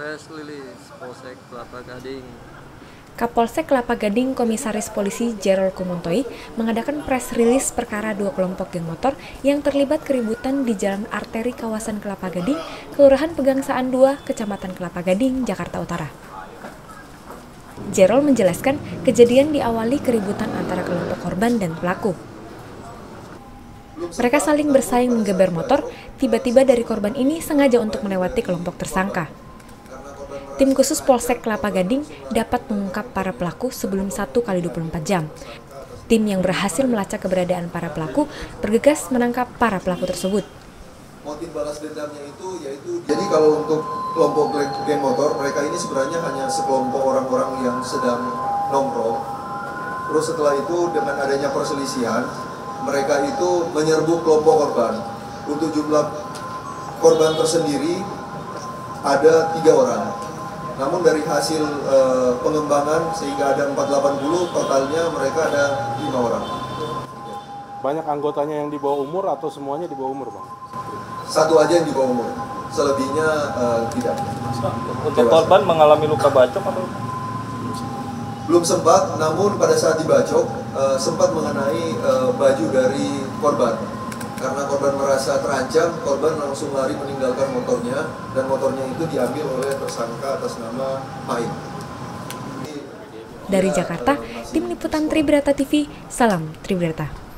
Polres Lilis, Polsek Kelapa Gading. Kapolsek Kelapa Gading Komisaris Polisi Gerald Kumontoi mengadakan press rilis perkara dua kelompok geng motor yang terlibat keributan di jalan arteri kawasan Kelapa Gading, Kelurahan Pegangsaan 2, Kecamatan Kelapa Gading, Jakarta Utara. Gerald menjelaskan kejadian diawali keributan antara kelompok korban dan pelaku. Mereka saling bersaing menggeber motor, tiba-tiba dari korban ini sengaja untuk melewati kelompok tersangka. Tim khusus Polsek Kelapa Gading dapat mengungkap para pelaku sebelum 1 kali 24 jam. Tim yang berhasil melacak keberadaan para pelaku bergegas menangkap para pelaku tersebut. Motif balas dendamnya itu yaitu jadi kalau untuk kelompok geng motor mereka ini sebenarnya hanya sekelompok orang-orang yang sedang nongkrong. Terus setelah itu dengan adanya perselisihan mereka itu menyerbu kelompok korban. Untuk jumlah korban tersendiri ada tiga orang namun dari hasil e, pengembangan sehingga ada 480 totalnya mereka ada lima orang. Banyak anggotanya yang di bawah umur atau semuanya di bawah umur, Bang? Satu aja yang di bawah umur. Selebihnya e, tidak. Untuk Dewasa. korban mengalami luka bacok atau? Belum sempat, namun pada saat dibacok e, sempat mengenai e, baju dari korban karena korban merasa terancam, korban langsung lari meninggalkan motornya dan motornya itu diambil oleh tersangka atas nama Main. Dari Jakarta, tim liputan Tribrata TV, salam Tribrata.